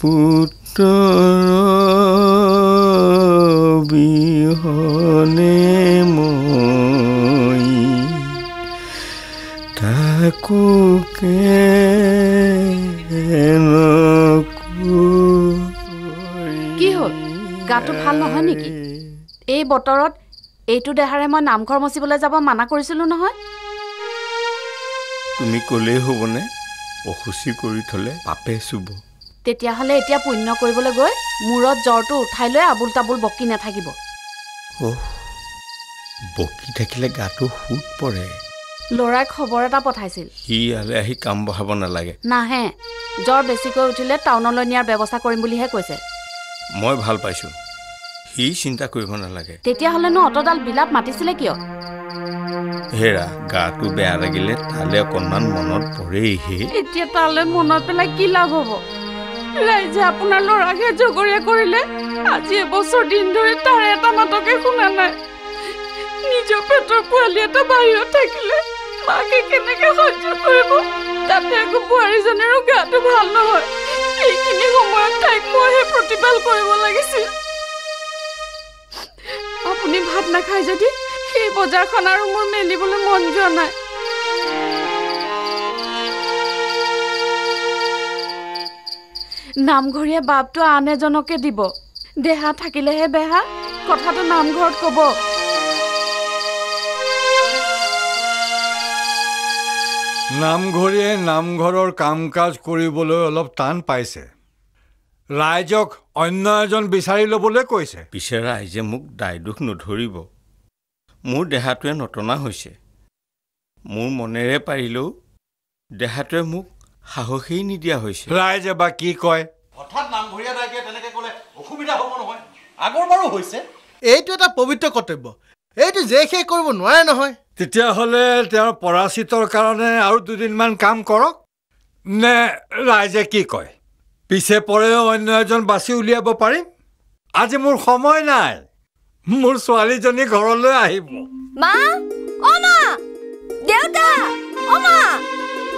পুত্ৰ বিহনে মই তাকো কি হ'ল? গাটো ভাল নহয় নেকি? এই বতৰত এইটো দেহাৰে মই নামঘৰ মচিবলৈ যাব মানা কৰিছিলোঁ নহয় তুমি ক'লেই হ'বনে অসুচি কৰি থ'লে পাপে চুব। তেতিয়াহ'লে এতিয়া পুণ্য কৰিবলৈ গৈ মূৰত জ্বৰটো উঠাই লৈ আবুল তাবুল বকি নাথাকিব। অহ বকি থাকিলে গাটো সুত পৰে। ল'ৰাই খবৰ এটা পঠাইছিল। সি ইয়ালৈ আহি কাম বঢ়াব নালাগে। নাহে জ্বৰ বেছিকৈ উঠিলে টাউনলৈ নিয়াৰ ব্যৱস্থা কৰিম বুলিহে কৈছে। মই ভাল পাইছোঁ। সি চিন্তা কৰিব নালাগে। তেতিয়াহ'লেনো অতডাল বিলাপ মাতিছিলে কিয়? হেৰা গাটো বেয়া লাগিলে তালৈ অকণমান মনত পৰেইহে এতিয়া তালৈ মনত পেলাই কি লাভ হ'ব? ৰাইজে আপোনাৰ ল'ৰাকহে জগৰীয়া কৰিলে। আজি এবছৰ দিন ধৰি তাৰ এটা মাতকে শুনা নাই। নিজৰ পেটৰ পোৱালি এটা বাহিৰত থাকিলে মাকে কেনেকে সহ্য কৰিব? তাতে আকৌ বোৱাৰীজনীৰো গাটো ভাল নহয়। এইখিনি সময়ত তাইক মইহে প্ৰতিপাল কৰিব লাগিছিল। আপুনি ভাত নাখায় যদি? সেই বজাৰখন আৰু মোৰ মেলিবলৈ মন যোৱা নাই। নামঘৰীয়া বাপটো আন এজনকে দিব। দেহা থাকিলেহে বেহা কথাটো নামঘৰত ক'ব। নামঘৰীয়ে নামঘৰৰ কাম কাজ কৰিবলৈ অলপ টান পাইছে। ৰাইজক অন্য এজন বিচাৰি ল'বলৈ কৈছে। পিছে ৰাইজে মোক দায় দোষ নধৰিব। মোৰ দেহাটোৱে নটনা হৈছে। মোৰ মনেৰে পাৰিলেও দেহাটোৱে মোক সাহসেই নিদিয়া হৈছে। ৰাইজে বা কি কয়? হঠাৎ নামঘৰীয়া ৰাইজে তেনেকৈ ক'লে অসুবিধা হ'ব নহয়। আগৰ বাৰো হৈছে। এইটো এটা পবিত্ৰ কৰ্তব্য। এইটো যে শেষ কৰিব নোৱাৰে নহয়। তেতিয়াহ'লে তেওঁৰ পৰাচিতৰ কাৰণে আৰু দুদিনমান কাম কৰক। নে ৰাইজে কি কয়? পিছে পৰেও অন্য এজন বাছি উলিয়াব পাৰিম? আজি মোৰ সময় নাই। মোৰ ছোৱালীজনী ঘৰলৈ আহিব। মা? অ মা! দেউতা! অ মা!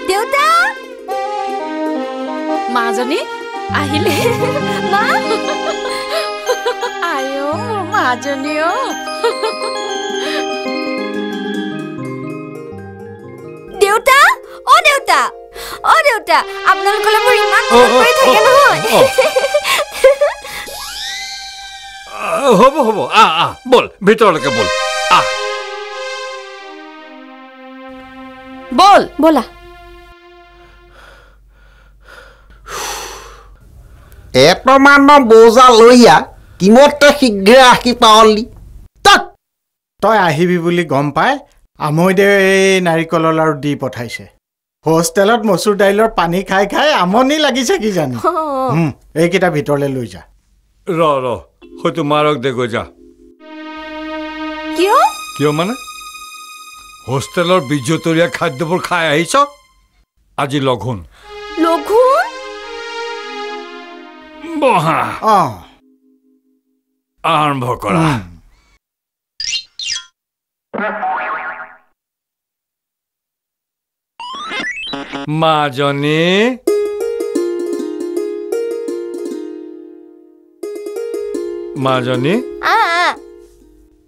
দেউতা! মাজনী আহিলে? মা? আই অ' মোৰ মাজনী অ' দেউতা? অ দেউতা! অ দেউতা! আপোনালোকলৈ মোৰ ইমান মনত পৰি থাকে নহয়। হ'ব হ'ব। আহ আহ ব'ল ভিতৰলৈকে ব'ল। আহ ব'ল ব'লা। এতমানৰ বোজা লৈয়া কিমতে শীঘ্ৰে আহি পাৱলি। তাত তই আহিবি বুলি গম পাই আমৈদেৱে এই নাৰিকলৰ লাৰু দি পঠাইছে। হোষ্টেলত মচুৰ দাইলৰ পানী খাই খাই আমনি লাগিছে কি জানি এইকেইটা ভিতৰলৈ লৈ যা। ৰ ৰ। হয়তো মাৰক দে গৈ যা কিয়? কিয় মানে? হোষ্টেলৰ বিজতৰীয়া খাদ্যবোৰ খাই আহিছ? আজি লঘোণ। লঘোণ? বহা। অঁ। আৰম্ভ কৰা। মাজনী। মাজনী?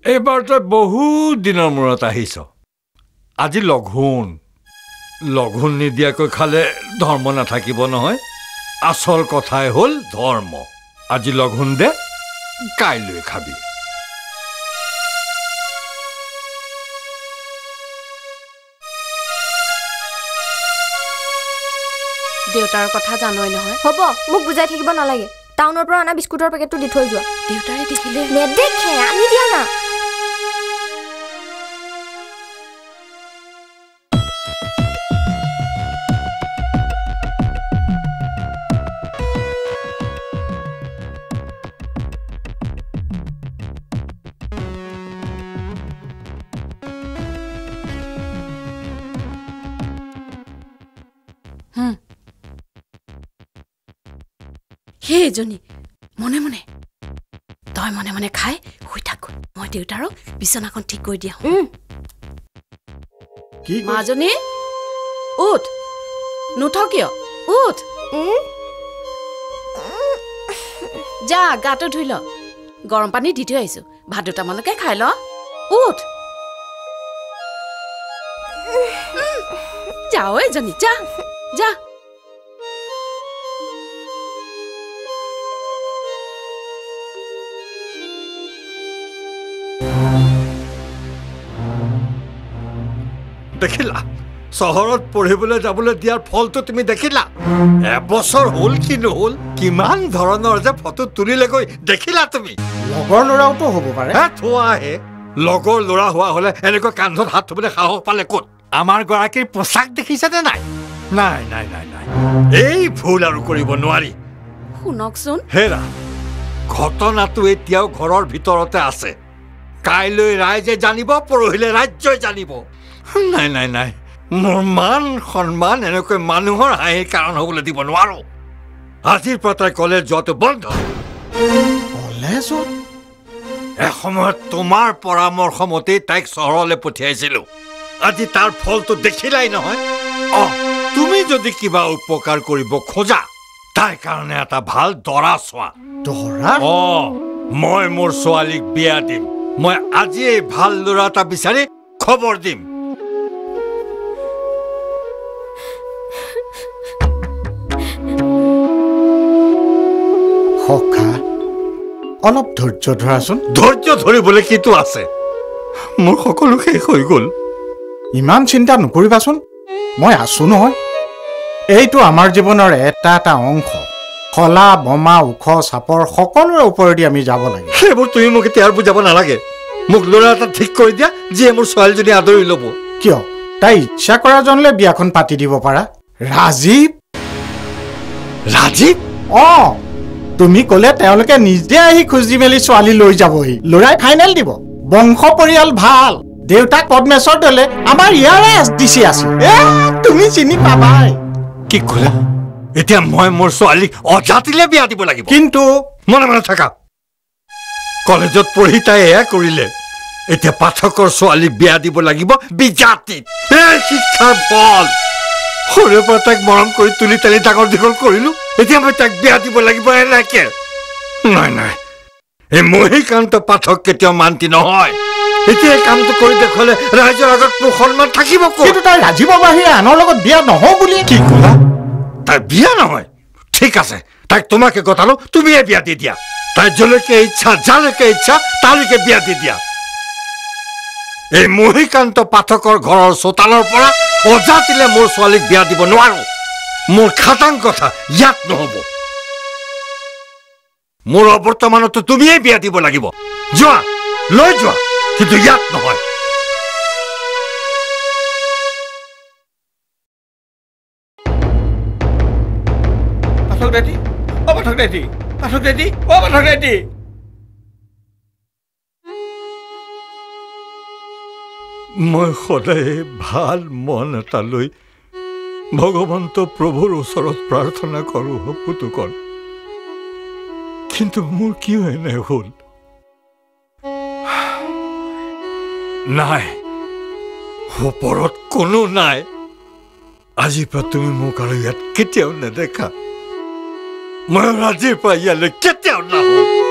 এইবাৰ তই বহুত দিনৰ মূৰত আহিছ। আজি লঘোণ। লঘোণ নিদিয়াকৈ খালে ধৰ্ম নাথাকিব নহয়। আচল কথাই হ'ল ধৰ্ম। আজি লঘোণ দে কাইলৈ খাবি। দেউতাৰ কথা জানই নহয়। হ'ব মোক বুজাই থাকিব নালাগে। টাউনৰ পৰা অনা বিস্কুটৰ পেকেটটো দি থৈ যোৱা। দেউতাৰে দেখিলে নেদেখে আনি দিয়া না। সেই এজনী মনে মনে। তই মনে মনে খাই শুই থাক। মই দেউতাৰক বিচনাখন ঠিক কৰি দিয়া মাজনী উঠ। নুঠ কিয়? উঠ। যা গাটো ধুই ল। গৰম পানী দি থৈ আহিছো। ভাত দুটামানকে খাই ল। উঠ। যা ঐ এজনী যা। যা। দেখিলা? চহৰত পঢ়িবলৈ যাবলৈ দিয়াৰ ফলটো তুমি দেখিলা? এবছৰ হ'ল কি নহ'ল? কিমান ধৰণৰ যে ফটো তুলিলেগৈ দেখিলা তুমি? লগৰ ল'ৰাওতো হ'ব পাৰে। হে থোৱাহে। লগৰ ল'ৰা হোৱা হ'লে এনেকৈ কান্ধত হাত থবলৈ সাহস পালে ক'ত? আমাৰ গৰাকীৰ পোচাক দেখিছেনে নাই? নাই নাই নাই নাই। এই ভুল আৰু কৰিব নোৱাৰি। শুনকচোন। হেৰা ঘটনাটো এতিয়াও ঘৰৰ ভিতৰতে আছে। কাইলৈ ৰাইজে জানিব পৰহিলে ৰাজ্যই জানিব। নাই নাই নাই। মোৰ মান সন্মান এনেকৈ মানুহৰ হাঁহিৰ কাৰণ হ'বলৈ দিব নোৱাৰো। আজিৰ পৰা তাই কলেজ যোৱাটো বন্ধ। কলেজত? এসময়ত তোমাৰ পৰামৰ্শ মতেই তাইক চহৰলৈ পঠিয়াইছিলো। আজি তাৰ ফলটো দেখিলাই নহয়। অ তুমি যদি কিবা উপকাৰ কৰিব খোজা তাইৰ কাৰণে এটা ভাল দৰা চোৱা। দৰা? অ মই মোৰ ছোৱালীক বিয়া দিম। মই আজিয়েই ভাল ল'ৰা এটা বিচাৰি খবৰ দিম। সখা অলপ ধৈৰ্য ধৰাচোন। ধৈৰ্য ধৰিবলৈ কিটো আছে? মোৰ সকলো শেষ হৈ গ'ল। ইমান চিন্তা নকৰিবাচোন। মই আছো নহয়। এইটো আমাৰ জীৱনৰ এটা এটা অংশ। খলা বমা ওখ চাপৰ সকলোৰে ওপৰেদি আমি যাব লাগে। সেইবোৰ তুমি মোক এতিয়া আৰু বুজাব নালাগে। মোক ল'ৰা এটা ঠিক কৰি দিয়া যিয়ে মোৰ ছোৱালীজনী আদৰি ল'ব। কিয়? তাই ইচ্ছা কৰাজনলৈ বিয়াখন পাতি দিব পাৰা। ৰাজীৱ? ৰাজীৱ? অ। তুমি ক'লে তেওঁলোকে নিজে আহি খুজি মেলি ছোৱালী লৈ যাবহি। ল'ৰাই ফাইনেল দিব। বংশ পৰিয়াল ভাল। দেউতাক পদ্মেশ্বৰ দলে আমাৰ ইয়াৰে এছ ডি চি আছিল। এ তুমি চিনি পাবাই। কি ক'লা? এতিয়া মই মোৰ ছোৱালীক অজাতিলে বিয়া দিব লাগিব। কিন্তু মনে মনে থাকা। কলেজত পঢ়ি তাই এয়া কৰিলে। এতিয়া পাঠকৰ ছোৱালীক বিয়া দিব লাগিব বিজাতিত। শিক্ষাৰ ফল সৰুৰে পৰা তাইক মৰম কৰি তুলি তালি ডাঙৰ দীঘল কৰিলো। এতিয়া মই তাইক বিয়া দিব লাগিব এনেকে নাই নাই এই মহিকান্ত পাঠক কেতিয়াও মান্তি নহয় এতিয়া এই কামটো কৰি দেখুৱালে ৰাইজৰ আগত মোৰ সন্মান থাকিব কিন্তু তাই ৰাজীৱৰ বাহিৰে আনৰ লগত বিয়া নহওঁ বুলি কি ক'লা তাই বিয়া নহয় ঠিক আছে তাইক তোমাকে গতালো তুমিয়ে বিয়া দি দিয়া তাইৰ যলৈকে ইচ্ছা যালৈকে ইচ্ছা তালৈকে বিয়া দি দিয়া এই মহিকান্ত পাঠকৰ ঘৰৰ চোতালৰ পৰা অজাতিলে মোৰ ছোৱালীক বিয়া দিব নোৱাৰো মোৰ খাটাং কথা ইয়াত নহ'ব। মোৰ অৱৰ্তমানতো তুমিয়ে বিয়া দিব লাগিব। যোৱা লৈ যোৱা কিন্তু ইয়াত নহয়। পাঠক দাদী অ পাঠক দাদী পাঠক দাদী অ পাঠক দাদী। মই সদায় ভাল মন এটা লৈ ভগৱন্ত প্ৰভুৰ ওচৰত প্ৰাৰ্থনা কৰোঁ পুতুকন কিন্তু মোৰ কিয় এনে হ'ল নাই। ওপৰত কোনো নাই। আজিৰ পৰা তুমি মোক আৰু ইয়াত কেতিয়াও নেদেখা। মই আজিৰ পৰা ইয়ালৈ কেতিয়াও নাহোঁ।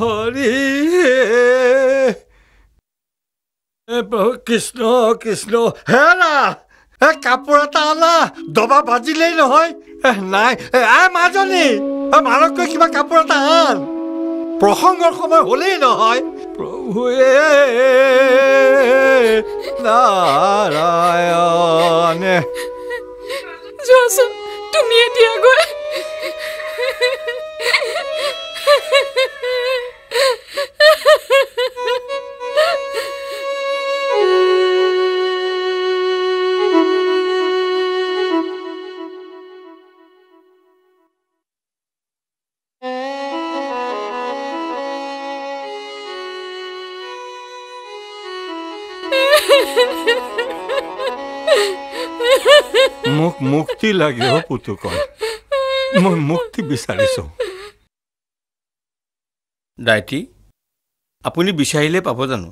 হৰি কৃষ্ণ কৃষ্ণ হেৰা এ কাপোৰ এটা আনা দবা বাজিলেই নহয়। নাই এ, আ মাজনী এ, মাৰতকৈ কিবা কাপোৰ এটা আন। প্ৰসংগৰ সময় হ'লেই নহয়। প্ৰভুৱে নাৰায়ণে। যোৱাচোন তুমি এতিয়া গৈ। মোক মুক্তি লাগে অ' পুতুকণ মই মুক্তি বিচাৰিছোঁ। দাইটি আপুনি বিচাৰিলে পাব জানো?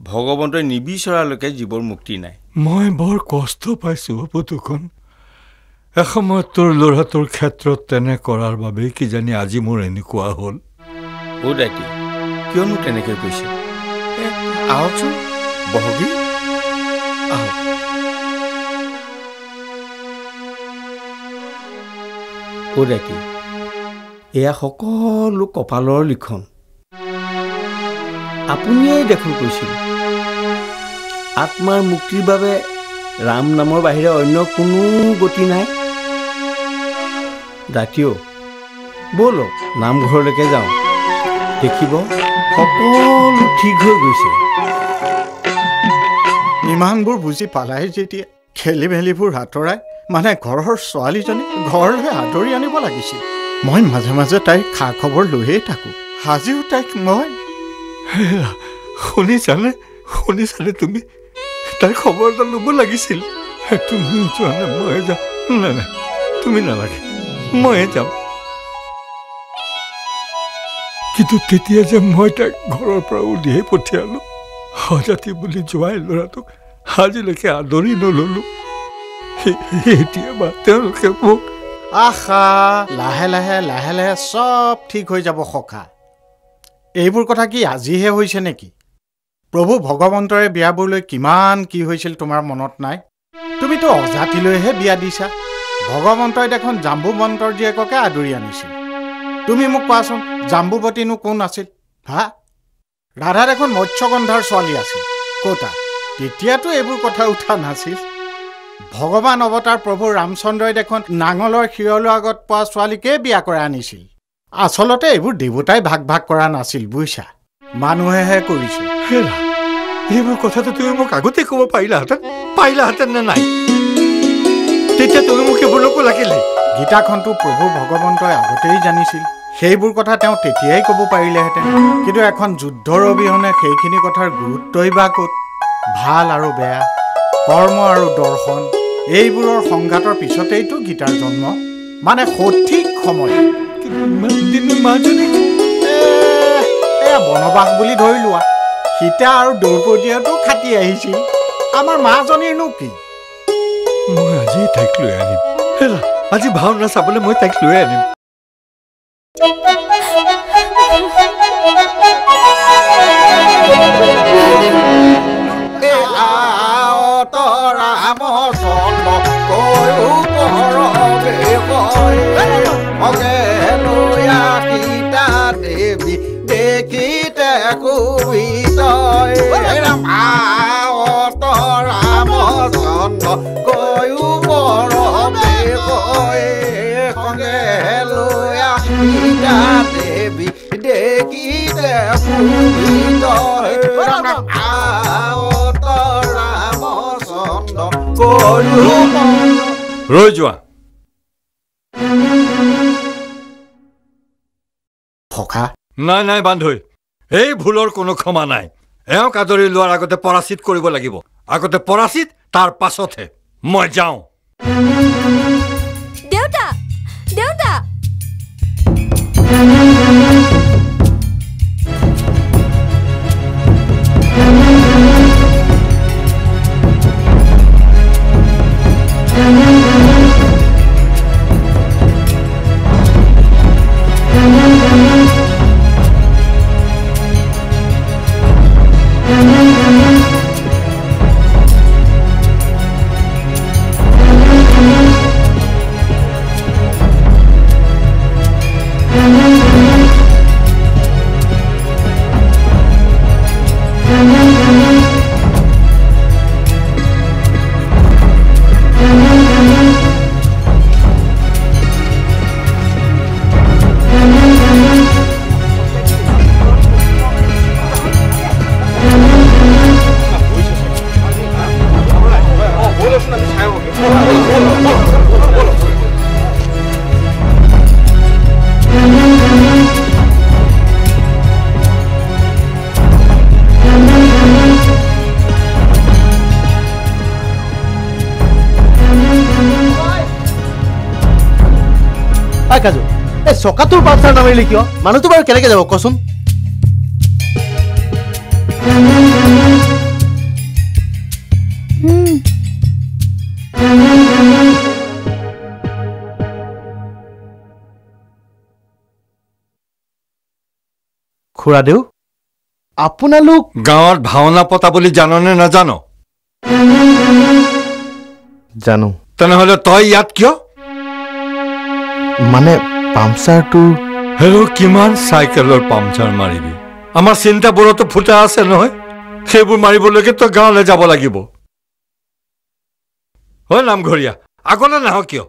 ভগৱন্তই নিবিচৰালৈকে জীৱৰ মুক্তি নাই। মই বৰ কষ্ট পাইছোঁ অ' পুতুকণ এসময়ত তোৰ ল'ৰাটোৰ ক্ষেত্ৰত তেনে কৰাৰ বাবেই কিজানি আজি মোৰ এনেকুৱা হ'ল। অ' দাইটি কিয়নো তেনেকৈ কৈছে? আহকচোন বহগি দাইটি এয়া সকলো কপালৰ লিখন। আপুনিয়েই দেখোন কৈছিল। আত্মাৰ মুক্তিৰ বাবে ৰাম নামৰ বাহিৰে অন্য কোনো গতি নাই। দাঁতিও ব'লক নামঘৰলৈকে যাওঁ। দেখিব সকলো ঠিক হৈ গৈছে। ইমানবোৰ বুজি পালাই যেতিয়া খেলি মেলিবোৰ আঁতৰাই মানে ঘৰৰ ছোৱালীজনী ঘৰলৈ আদৰি আনিব লাগিছিল। মই মাজে মাজে তাইৰ খা খবৰ লৈয়ে থাকোঁ। আজিও তাইক মই শুনিছানে? শুনিছানে তুমি? তাইৰ খবৰ এটা ল'ব লাগিছিল। তুমি যোৱা নাই ময়ে যাম। নাই নাই তুমি নালাগে ময়ে যাম। কিন্তু তেতিয়া যে মই তাইক ঘৰৰ পৰা উলিয়াই পঠিয়ালো সজাতি বুলি যোৱাই ল'ৰাটোক আজিলৈকে আদৰি নল'লো। এতিয়া মোক আশা লাহে লাহে লাহে লাহে চব ঠিক হৈ যাব সখা। এইবোৰ কথা কি আজিহে হৈছে নেকি? প্ৰভু ভগৱন্তৰে বিয়াবোৰলৈ কিমান কি হৈছিল তোমাৰ মনত নাই? তুমিতো অজাতিলৈহে বিয়া দিছা। ভগৱন্তই দেখোন জাম্বুবন্তৰ জীয়েককে আদৰি আনিছিল। তুমি মোক কোৱাচোন জাম্বুৱতীনো কোন আছিল? হা? ৰাধা দেখোন মৎস্যগন্ধাৰ ছোৱালী আছিল। ক'তা? তেতিয়াতো এইবোৰ কথা উঠা নাছিল। ভগৱান অৱতাৰ প্ৰভু ৰামচন্দ্ৰই দেখোন নাঙলৰ শিৰলৰ আগত পোৱা ছোৱালীকেই বিয়া কৰাই আনিছিল। আচলতে এইবোৰ দেৱতাই ভাগ ভাগ কৰা নাছিল বুজিছা মানুহেহে কৰিছিল। এইবোৰ কথাটো তুমি মোক আগতে ক'ব পাৰিলাহেঁতেন পাৰিলাহেঁতেন নে নাই? তেতিয়া তুমি মোক এইবোৰ নকো লাগিলে গীতাখনটো প্ৰভু ভগৱন্তই আগতেই জানিছিল। সেইবোৰ কথা তেওঁ তেতিয়াই ক'ব পাৰিলেহেঁতেন। কিন্তু এখন যুদ্ধৰ অবিহনে সেইখিনি কথাৰ গুৰুত্বই বা ক'ত? ভাল আৰু বেয়া। কৰ্ম আৰু দৰ্শন এইবোৰৰ সংঘাতৰ পিছতেইতো গীতাৰ জন্ম। মানে সঠিক সময়। এয়া বনবাস বুলি ধৰি লোৱা। সীতা আৰু দ্ৰৌপদীয়েতো খাটি আহিছিল। আমাৰ মাজনীৰনো কি? মই আজি তাইক লৈ আনিম। আজি ভাওনা চাবলৈ মই তাইক লৈ আনিম। চন্দ্ৰ কৈও পৰবে অগেলুয়া সীতা দেৱী দেখিতে কুবিতয় ৰামাৱত ৰাম চন্দ্ৰ কৈও অগেলুয়া সীতা দেৱী দেখিতে কুবিতয় ৰামাৱত ৰৈ যোৱা সখা নাই নাই বান্ধৈ এই ভুলৰ কোনো ক্ষমা নাই এওঁক আদৰি লোৱাৰ আগতে পৰাচিত কৰিব লাগিব আগতে পৰাচিত তাৰ পাছতহে মই যাওঁ দেউতা চকাটোৰ পামচাৰ নামাৰিলি কিয় মানুহটো বাৰু কেনেকৈ যাব কচোন? খুৰাদেউ আপোনালোক গাঁৱত ভাওনা পতা বুলি জাননে নাজান? জানো। তেনেহ'লে তই ইয়াত কিয়? মানে পামচাৰটো? হেৰ' কিমান চাইকেলৰ পামচাৰ মাৰিবি? আমাৰ চিন্তাবোৰতো ফুটা আছে নহয়। সেইবোৰ মাৰিবলৈকে তই গাঁৱলৈ যাব লাগিব। হয় নামঘৰীয়া। আগলৈ নাহ কিয়?